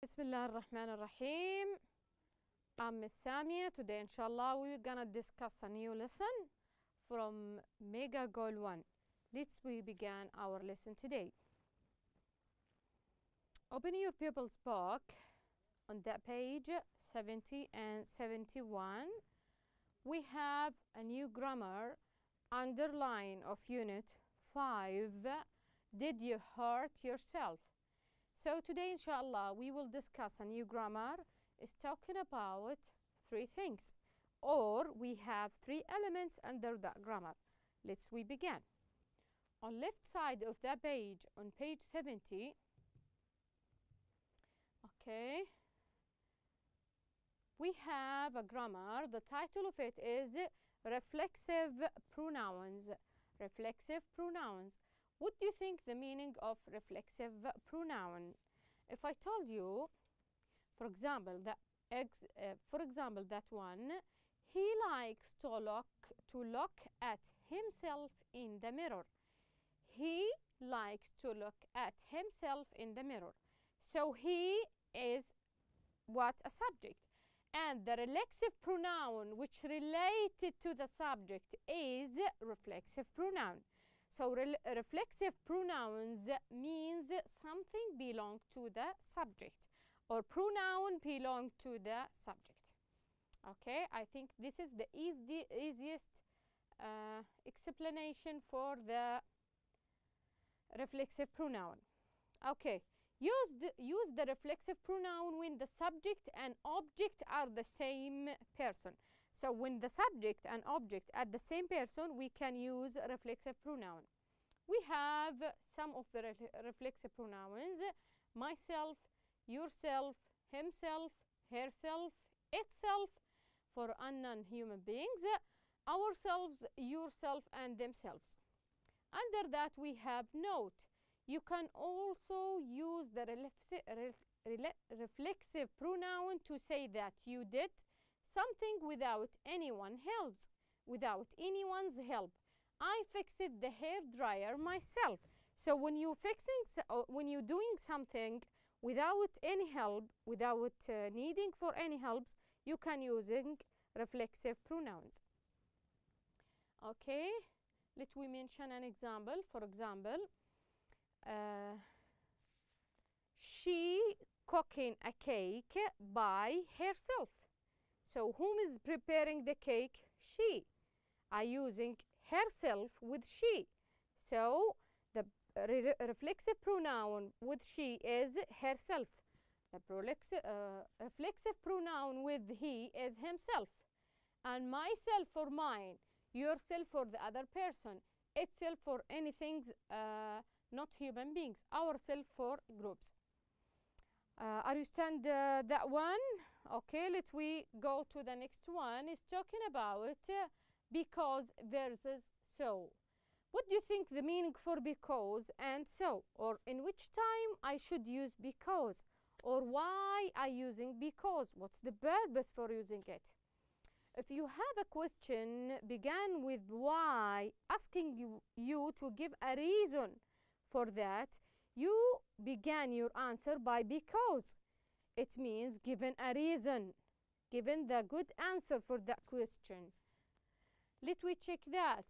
Bismillah ar-Rahman ar-Rahim. I'm Miss Samia. Today, inshallah, we're gonna discuss a new lesson from Mega Goal 1. Let's we begin our lesson today. Open your pupil's book on that page 70 and 71. We have a new grammar underline of unit 5. Did you hurt yourself? So today, inshallah, we will discuss a new grammar. It's talking about three things, or we have three elements under that grammar. Let's we begin. On left side of the page, on page 70, okay, we have a grammar. The title of it is reflexive pronouns. Reflexive pronouns. What do you think the meaning of reflexive pronoun? If I told you, for example, that ex, uh, for example that one, he likes to look to look at himself in the mirror. He likes to look at himself in the mirror. So he is what a subject. And the reflexive pronoun which related to the subject is reflexive pronoun. So re reflexive pronouns means something belong to the subject or pronoun belong to the subject. Okay, I think this is the easy, easiest uh, explanation for the reflexive pronoun. Okay, use the, use the reflexive pronoun when the subject and object are the same person. So when the subject and object are the same person, we can use reflexive pronoun. We have some of the re reflexive pronouns, myself, yourself, himself, herself, itself, for unknown human beings, ourselves, yourself, and themselves. Under that, we have note. You can also use the reflexive pronoun to say that you did something without anyone helps, without anyone's help. I fixed the hair dryer myself. So when you fixing, uh, when you're doing something without any help, without uh, needing for any helps, you can using reflexive pronouns. Okay, let we mention an example. For example, uh, she cooking a cake by herself. So whom is preparing the cake? She. I using herself with she. So the re reflexive pronoun with she is herself. The uh, reflexive pronoun with he is himself. And myself for mine, yourself for the other person, itself for anything uh, not human beings, ourself for groups. Uh, understand uh, that one? Okay, let we go to the next one. It's talking about uh, because versus so. What do you think the meaning for because and so? Or in which time I should use because? Or why I using because? What's the purpose for using it? If you have a question began with why, asking you, you to give a reason for that, you began your answer by because. It means given a reason, given the good answer for that question. Let we check that.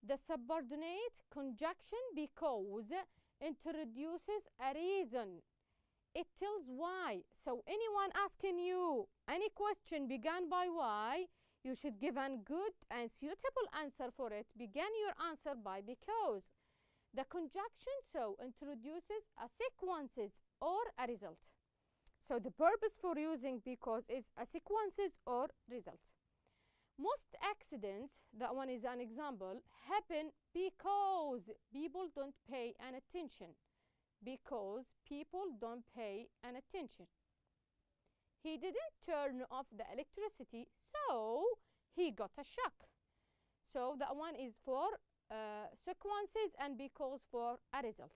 The subordinate conjunction because introduces a reason. It tells why. So anyone asking you any question began by why, you should give a good and suitable answer for it. Begin your answer by because. The conjunction so introduces a sequences or a result. So the purpose for using because is a sequences or result. Most accidents, that one is an example, happen because people don't pay an attention. Because people don't pay an attention. He didn't turn off the electricity, so he got a shock. So that one is for uh, sequences and because for a result.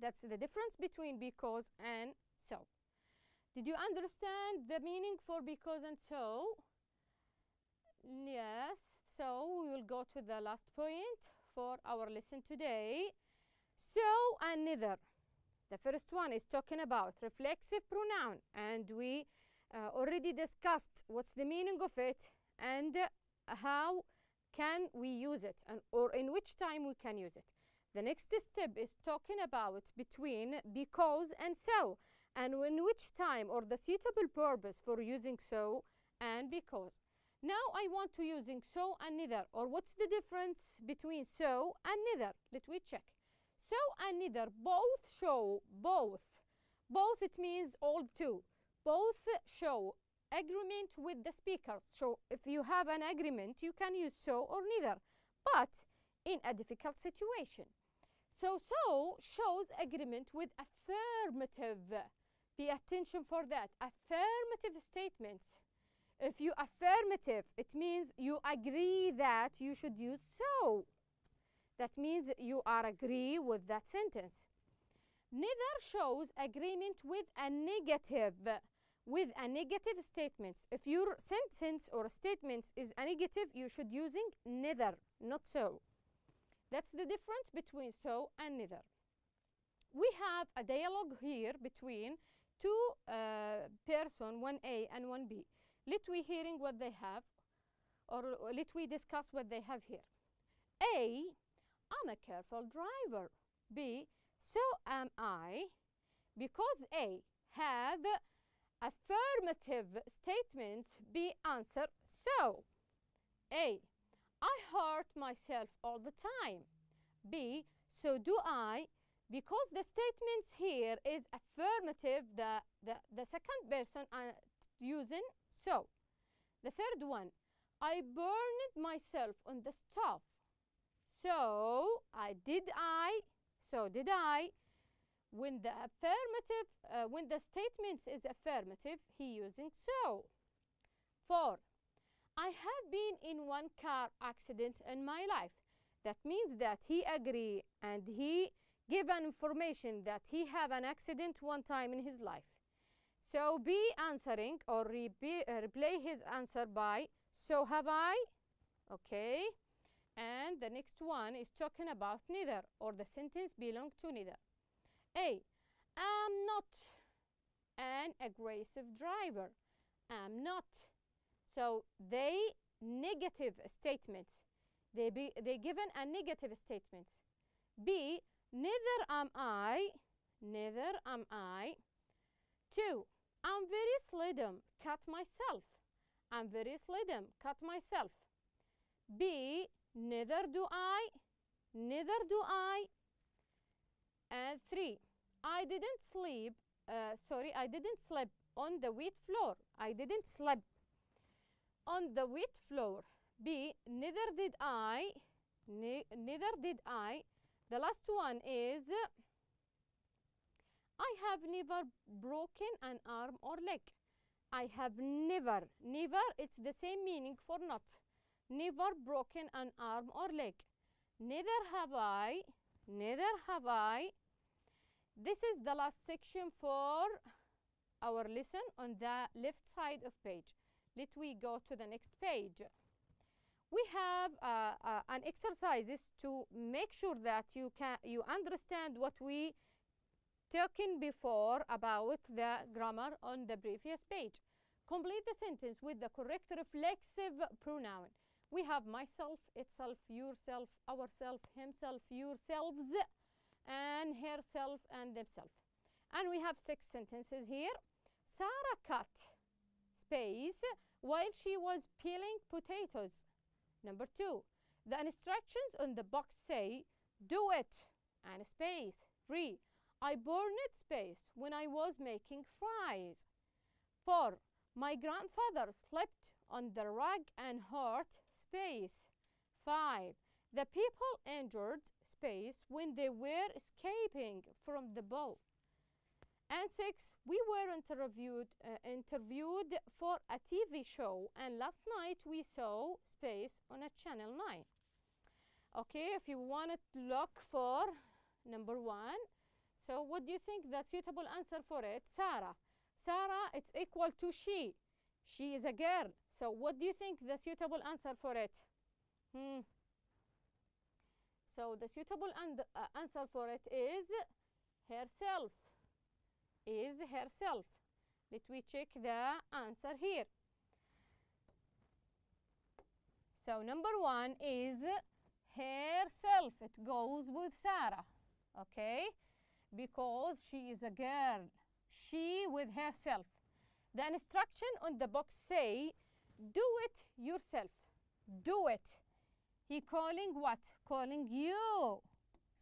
That's the difference between because and. Did you understand the meaning for because and so? Yes. So we will go to the last point for our lesson today. So and neither. The first one is talking about reflexive pronoun, and we uh, already discussed what's the meaning of it and uh, how can we use it and or in which time we can use it. The next step is talking about between because and so and in which time or the suitable purpose for using so and because. Now I want to using so and neither or what's the difference between so and neither? Let me check. So and neither both show both. Both it means all two. Both show agreement with the speaker. So if you have an agreement, you can use so or neither, but in a difficult situation. So so shows agreement with affirmative. Pay attention for that. Affirmative statements. If you affirmative, it means you agree that you should use so. That means you are agree with that sentence. Neither shows agreement with a negative with a negative statements. If your sentence or statements is a negative, you should using neither, not so. That's the difference between so and neither. We have a dialogue here between two uh, person, one A and one B. Let we hearing what they have, or let we discuss what they have here. A, I'm a careful driver. B, so am I. Because A had affirmative statements, B answer so. A, I hurt myself all the time. B, so do I. Because the statements here is affirmative, the, the, the second person uh, using so. The third one, I burned myself on the stove. So, I did I, so did I. When the affirmative, uh, when the statements is affirmative, he using so. Four, I have been in one car accident in my life. That means that he agree and he give an information that he have an accident one time in his life. So be answering or re uh, replay his answer by so have I, okay? And the next one is talking about neither or the sentence belong to neither. A, I'm not an aggressive driver. I'm not. So they negative statements. They be they given a negative statement. B, neither am I, neither am I. Two, I'm very seldom cut myself. I'm very seldom cut myself. B, neither do I, neither do I. And three, I didn't sleep, uh, sorry, I didn't sleep on the wet floor. I didn't sleep on the wet floor. B, neither did I, ne neither did I. The last one is, I have never broken an arm or leg. I have never, never, it's the same meaning for not. Never broken an arm or leg. Neither have I, neither have I. This is the last section for our lesson on the left side of page. Let we go to the next page. We have uh, uh, an exercises to make sure that you can you understand what we talking before about the grammar on the previous page. Complete the sentence with the correct reflexive pronoun. We have myself, itself, yourself, ourself, himself, yourselves, and herself and themselves. And we have six sentences here. Sarah cut space while she was peeling potatoes. Number two, the instructions on the box say, do it, and space. Three, I burned space when I was making fries. Four, my grandfather slept on the rug and hurt space. Five, the people injured space when they were escaping from the bull. And six, we were interviewed, uh, interviewed for a TV show, and last night we saw space on a channel 9. Okay, if you want to look for number one, so what do you think the suitable answer for it? Sarah. Sarah, it's equal to she. She is a girl. So what do you think the suitable answer for it? Hmm. So the suitable uh, answer for it is herself. Is herself. Let me check the answer here. So number one is herself. It goes with sarah okay? Because she is a girl. She with herself. The instruction on the box say do it yourself. Do it. He calling what? Calling you.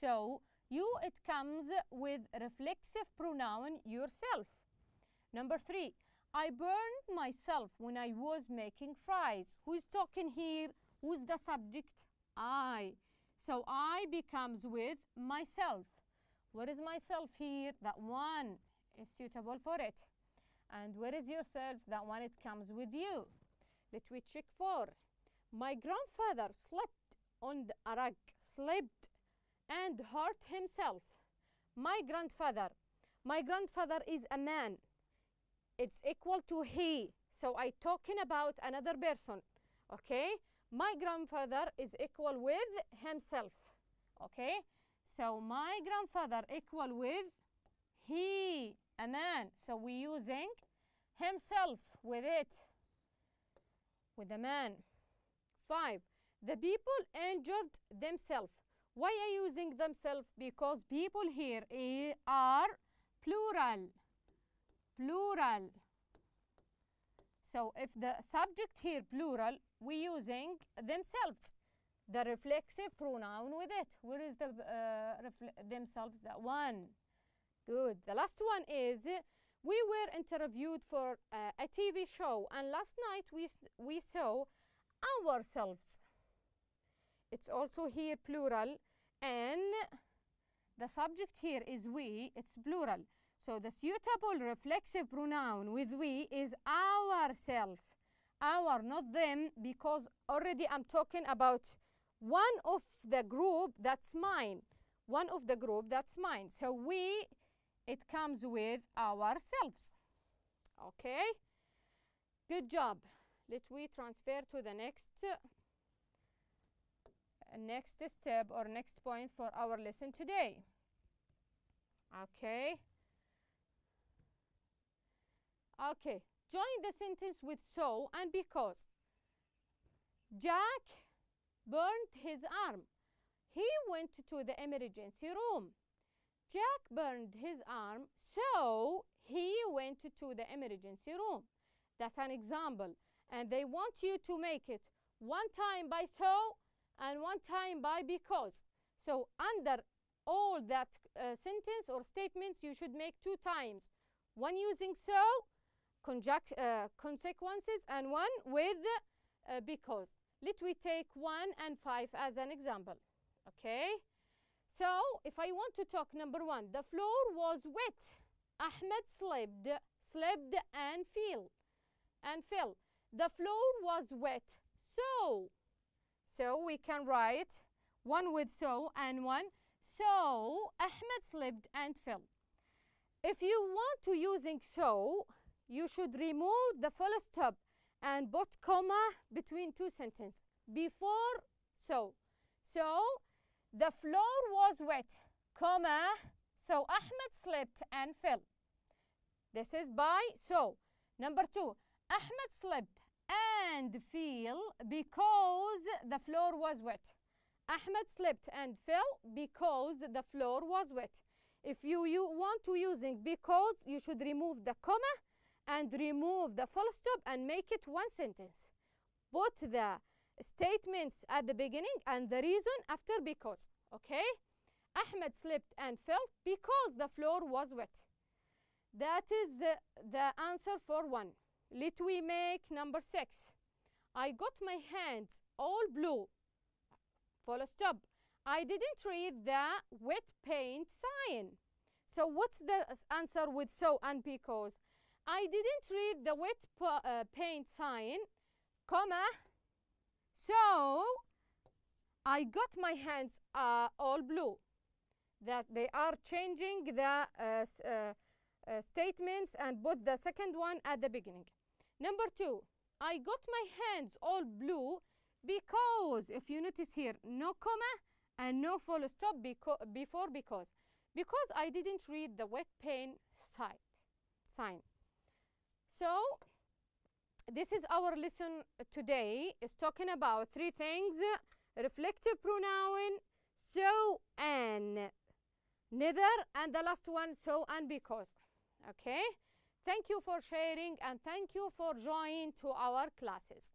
So you it comes with reflexive pronoun yourself. Number three i burned myself when i was making fries. Who is talking here? Who's the subject? I. So i becomes with myself. What is myself here? That one is suitable for it. And where is yourself? That one it comes with you. Let me check four. My grandfather slept on the- rug slept and hurt himself. My grandfather my grandfather is a man. It's equal to he. So i talking about another person okay? My grandfather is equal with himself okay? So my grandfather equal with he a man. So we using himself with it with a man. Five the people injured themselves why are using themselves? Because people here are plural. Plural. So if the subject here plural we using themselves. The reflexive pronoun with it. Where is the uh, themselves? That one. Good. The last one is we were interviewed for uh, a tv show and last night we we saw ourselves it's also here plural and the subject here is we it's plural. So the suitable reflexive pronoun with we is ourself. Our not them because already i'm talking about one of the group that's mine. One of the group that's mine. So we it comes with ourselves. Okay? Good job. Let we transfer to the next next step or next point for our lesson today. Okay. Okay join the sentence with so and because. Jack burned his arm. He went to the emergency room. Jack burned his arm so he went to the emergency room. That's an example and they want you to make it one time by so and one time by because. So under all that uh, sentence or statements you should make two times. One using so uh, consequences and one with uh, because. Let we take 1 and 5 as an example okay? So if i want to talk number 1 the floor was wet. Ahmed slipped slipped and fell and fell. The floor was wet. So so we can write one with so and one. So ahmed slipped and fell. If you want to using so you should remove the full stop and put comma between two sentences. Before so. So the floor was wet comma so ahmed slipped and fell. This is by so. Number two ahmed slipped and fell because the floor was wet. Ahmed slipped and fell because the floor was wet. If you, you want to using because you should remove the comma and remove the full stop and make it one sentence. Put the statements at the beginning and the reason after because okay? Ahmed slipped and fell because the floor was wet. That is the, the answer for one let we make number six i got my hands all blue full stop i didn't read the wet paint sign so what's the answer with so and because I didn't read the wet uh, paint sign, comma. So I got my hands uh, all blue. That they are changing the uh, uh, uh, statements and put the second one at the beginning. Number two, I got my hands all blue because, if you notice here, no comma and no full stop before because. because I didn't read the wet pen sign. So this is our lesson today. It's talking about three things, reflective pronoun, so and, neither, and the last one, so and because. Okay? Thank you for sharing and thank you for joining to our classes.